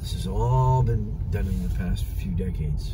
This has all been done in the past few decades.